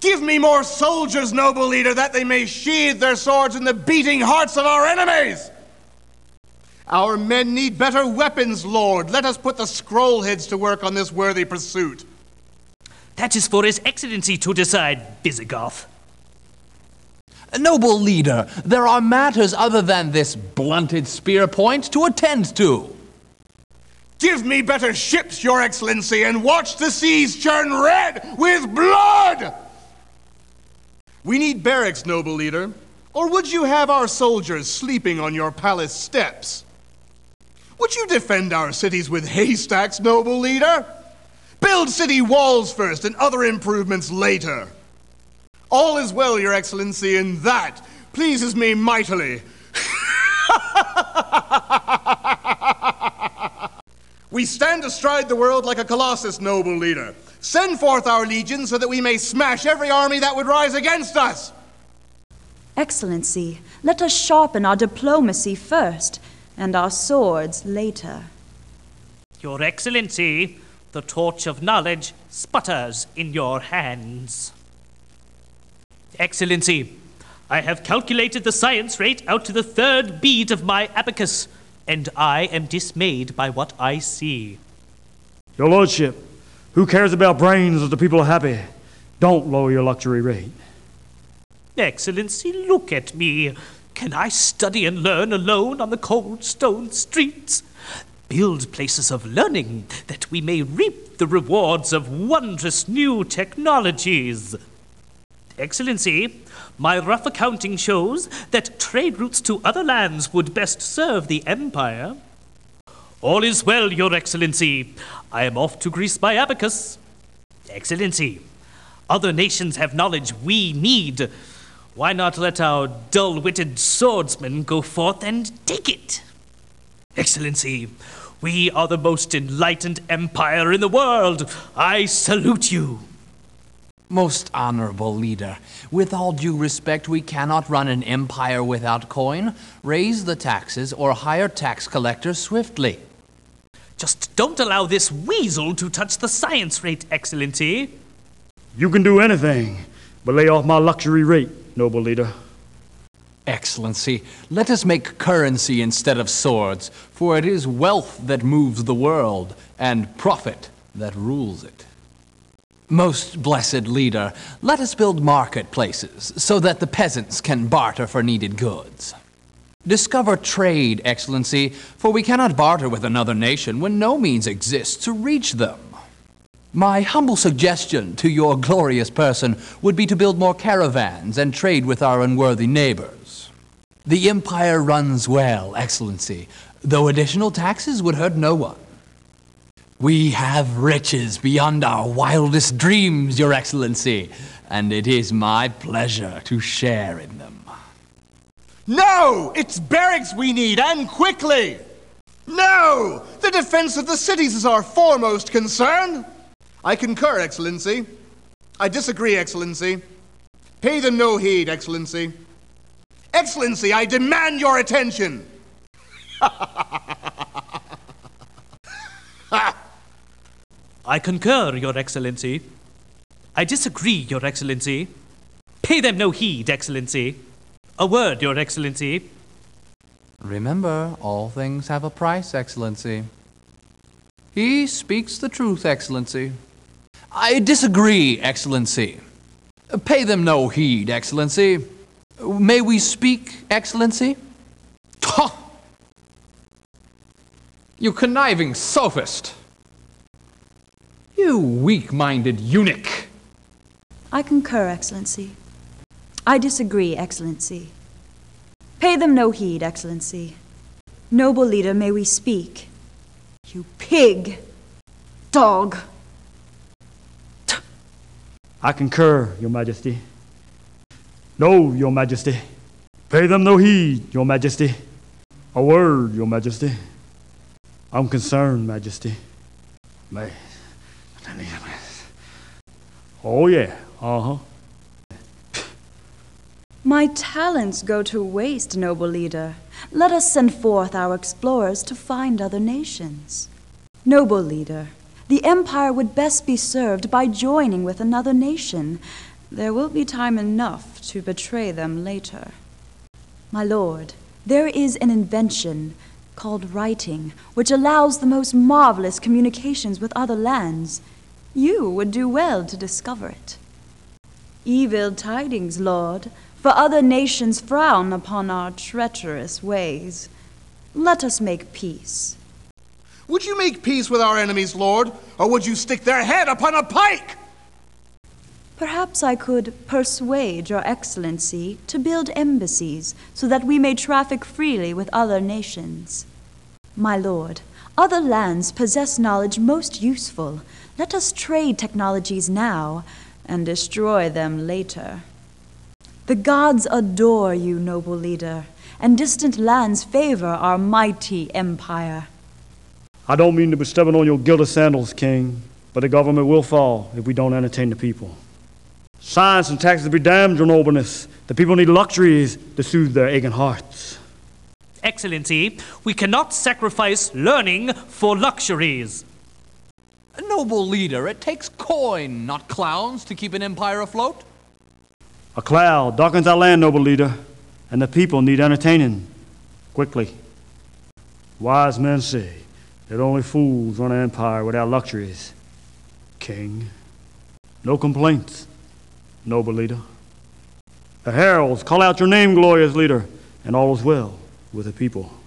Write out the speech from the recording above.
Give me more soldiers, noble leader, that they may sheathe their swords in the beating hearts of our enemies. Our men need better weapons, Lord. Let us put the scroll heads to work on this worthy pursuit. That is for His Excellency to decide, Visigoth. Noble leader, there are matters other than this blunted spear point to attend to. Give me better ships, Your Excellency, and watch the seas turn red with blood! We need barracks, noble leader. Or would you have our soldiers sleeping on your palace steps? Would you defend our cities with haystacks, noble leader? Build city walls first and other improvements later. All is well, Your Excellency, and that pleases me mightily. we stand astride the world like a colossus, noble leader. Send forth our legions so that we may smash every army that would rise against us. Excellency, let us sharpen our diplomacy first, and our swords later. Your Excellency, the torch of knowledge sputters in your hands. Excellency, I have calculated the science rate out to the third bead of my abacus, and I am dismayed by what I see. Your Lordship, who cares about brains if the people are happy? Don't lower your luxury rate. Excellency, look at me. Can I study and learn alone on the cold stone streets? Build places of learning that we may reap the rewards of wondrous new technologies. Excellency, my rough accounting shows that trade routes to other lands would best serve the Empire. All is well, Your Excellency. I am off to grease my abacus. Excellency, other nations have knowledge we need. Why not let our dull witted swordsmen go forth and take it? Excellency, we are the most enlightened empire in the world. I salute you. Most honorable leader, with all due respect, we cannot run an empire without coin. Raise the taxes or hire tax collectors swiftly. Just don't allow this weasel to touch the science rate, Excellency. You can do anything, but lay off my luxury rate, noble leader. Excellency, let us make currency instead of swords, for it is wealth that moves the world, and profit that rules it. Most blessed leader, let us build marketplaces so that the peasants can barter for needed goods. Discover trade, Excellency, for we cannot barter with another nation when no means exist to reach them. My humble suggestion to your glorious person would be to build more caravans and trade with our unworthy neighbors. The empire runs well, Excellency, though additional taxes would hurt no one. We have riches beyond our wildest dreams, Your Excellency, and it is my pleasure to share in them. No! It's barracks we need, and quickly! No! The defense of the cities is our foremost concern! I concur, Excellency. I disagree, Excellency. Pay them no heed, Excellency. Excellency, I demand your attention! I concur, Your Excellency. I disagree, Your Excellency. Pay them no heed, Excellency. A word, Your Excellency. Remember, all things have a price, Excellency. He speaks the truth, Excellency. I disagree, Excellency. Pay them no heed, Excellency. May we speak, Excellency? Ha! You conniving sophist! You weak minded eunuch! I concur, Excellency. I disagree, Excellency. Pay them no heed, Excellency. Noble leader, may we speak? You pig! Dog! I concur, Your Majesty. No, Your Majesty. Pay them no heed, Your Majesty. A word, Your Majesty. I'm concerned, Majesty. May. Oh, yeah, uh huh. My talents go to waste, noble leader. Let us send forth our explorers to find other nations. Noble leader, the empire would best be served by joining with another nation. There will be time enough to betray them later. My lord, there is an invention called writing, which allows the most marvelous communications with other lands. You would do well to discover it. Evil tidings, Lord, for other nations frown upon our treacherous ways. Let us make peace. Would you make peace with our enemies, Lord, or would you stick their head upon a pike? Perhaps I could persuade Your Excellency to build embassies so that we may traffic freely with other nations. My lord, other lands possess knowledge most useful. Let us trade technologies now and destroy them later. The gods adore you, noble leader, and distant lands favor our mighty empire. I don't mean to be stepping on your gilded sandals, King, but the government will fall if we don't entertain the people. Science and taxes be damned, your nobleness. The people need luxuries to soothe their aching hearts. Excellency, we cannot sacrifice learning for luxuries. Noble leader, it takes coin, not clowns, to keep an empire afloat. A cloud darkens our land, noble leader, and the people need entertaining quickly. Wise men say that only fools run an empire without luxuries. King, no complaints noble leader. The heralds call out your name, glorious leader, and all is well with the people.